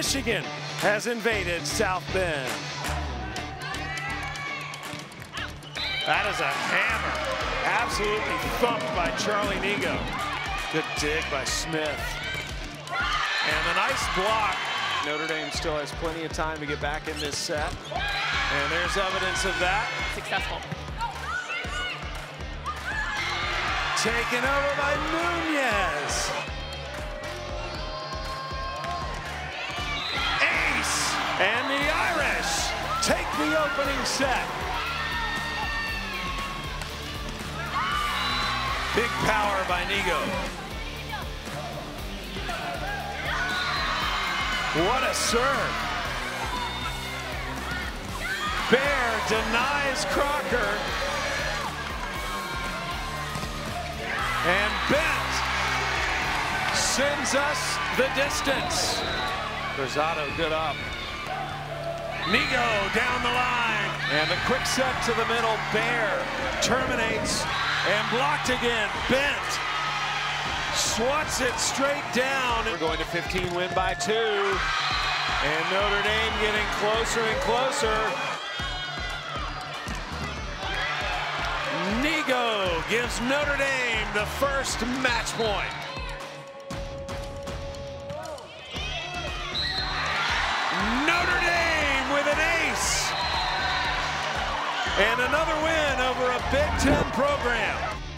Michigan has invaded South Bend. That is a hammer. Absolutely thumped by Charlie Niego. Good dig by Smith. And a nice block. Notre Dame still has plenty of time to get back in this set. And there's evidence of that. Successful. Taken over by Nunez. And the Irish take the opening set. Big power by Niego. What a serve. Bear denies Crocker. And Bent sends us the distance. Rosado good up. Niego down the line. And the quick set to the middle. Bear terminates and blocked again. Bent swats it straight down. We're going to 15 win by two. And Notre Dame getting closer and closer. Niego gives Notre Dame the first match point. And another win over a Big Ten program.